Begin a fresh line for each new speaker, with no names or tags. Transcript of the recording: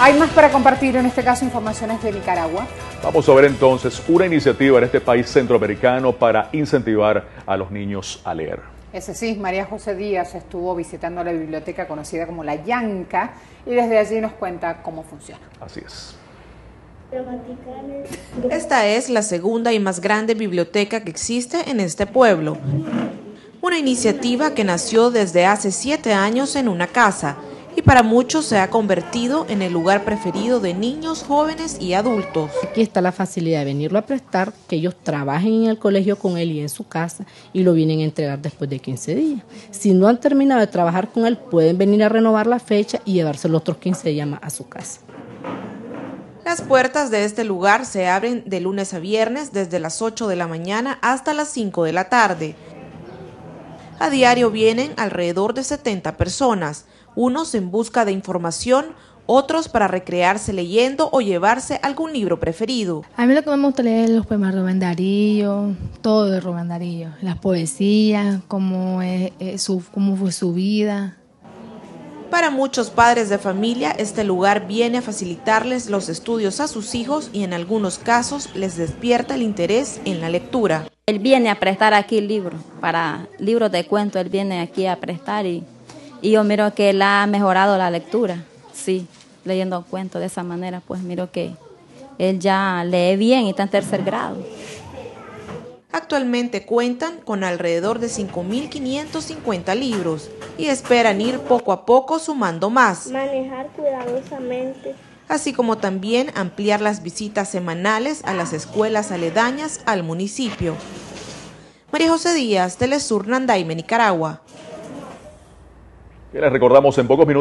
Hay más para compartir, en este caso informaciones de Nicaragua.
Vamos a ver entonces una iniciativa en este país centroamericano para incentivar a los niños a leer.
Ese sí, María José Díaz estuvo visitando la biblioteca conocida como La Yanca y desde allí nos cuenta cómo funciona.
Así es.
Esta es la segunda y más grande biblioteca que existe en este pueblo. Una iniciativa que nació desde hace siete años en una casa para muchos se ha convertido en el lugar preferido de niños, jóvenes y adultos.
Aquí está la facilidad de venirlo a prestar, que ellos trabajen en el colegio con él y en su casa y lo vienen a entregar después de 15 días. Si no han terminado de trabajar con él, pueden venir a renovar la fecha y llevarse los otros 15 días más a su casa.
Las puertas de este lugar se abren de lunes a viernes desde las 8 de la mañana hasta las 5 de la tarde. A diario vienen alrededor de 70 personas, unos en busca de información, otros para recrearse leyendo o llevarse algún libro preferido.
A mí lo que me gusta leer es los poemas de Rubén Darío, todo de Rubén Darío, las poesías, cómo, es, su, cómo fue su vida.
Para muchos padres de familia, este lugar viene a facilitarles los estudios a sus hijos y en algunos casos les despierta el interés en la lectura.
Él viene a prestar aquí libros, para libros de cuento, él viene aquí a prestar y y yo miro que él ha mejorado la lectura, sí, leyendo cuentos de esa manera, pues miro que él ya lee bien y está en tercer grado.
Actualmente cuentan con alrededor de 5.550 libros y esperan ir poco a poco sumando más.
Manejar cuidadosamente.
Así como también ampliar las visitas semanales a las escuelas aledañas al municipio. María José Díaz, Telesur, Nandaime, Nicaragua.
Les recordamos en pocos minutos.